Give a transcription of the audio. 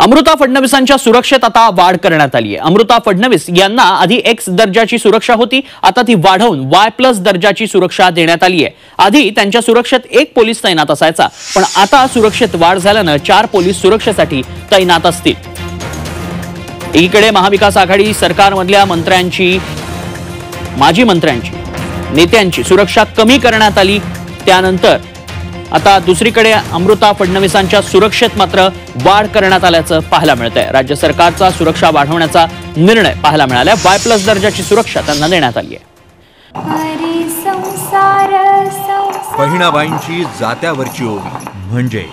अमृता फडणवीसांच्या सुरक्षेत आता वाढ करण्यात आली आहे अमृता फडणवीस यांना आधी एक्स दर्जाची सुरक्षा होती आता ती वाढवून वाय प्लस दर्जाची सुरक्षा देण्यात आली आहे आधी त्यांच्या सुरक्षेत एक पोलीस तैनात असायचा पण आता सुरक्षेत वाढ झाल्यानं चार पोलीस सुरक्षेसाठी तैनात असतील. एकीकडे महाविकास आघाडी सरकारमधल्या मंत्र्यांची माजी मंत्र्यांची नेत्यांची सुरक्षा कमी करण्यात आली त्यानंतर आता दुसरीकडे अमृता फडणवीसांच्या सुरक्षेत मात्र वाढ करण्यात आल्याचं पाहायला मिळत आहे राज्य सरकारचा सुरक्षा वाढवण्याचा निर्णय पाहायला मिळाला वाय प्लस दर्जाची सुरक्षा त्यांना देण्यात आली आहे. बहिणाबाईंची जात्यावरची ओवी म्हणजे